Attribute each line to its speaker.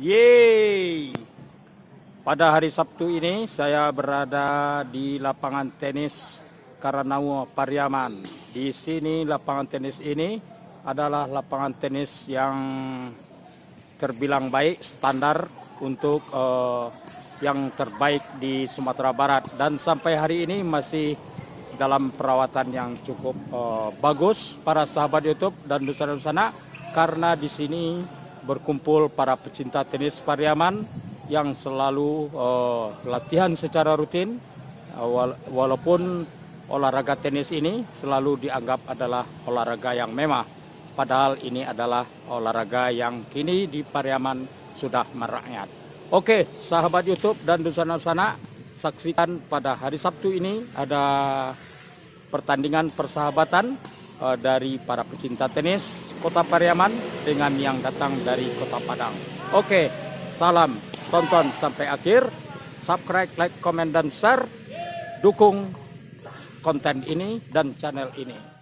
Speaker 1: Yeay! Pada hari Sabtu ini saya berada di lapangan tenis Karanawa Pariaman. Di sini lapangan tenis ini adalah lapangan tenis yang terbilang baik, standar untuk uh, yang terbaik di Sumatera Barat dan sampai hari ini masih dalam perawatan yang cukup uh, bagus para sahabat YouTube dan dusana-dusana karena di sini berkumpul para pecinta tenis Pariaman yang selalu uh, latihan secara rutin. Uh, walaupun olahraga tenis ini selalu dianggap adalah olahraga yang memang padahal ini adalah olahraga yang kini di Pariaman sudah merakyat. Oke, sahabat YouTube dan dusana-dusana, saksikan pada hari Sabtu ini ada pertandingan persahabatan uh, dari para pecinta tenis Kota Pariaman dengan yang datang dari Kota Padang. Oke, salam tonton sampai akhir, subscribe, like, komen, dan share, dukung konten ini dan channel ini.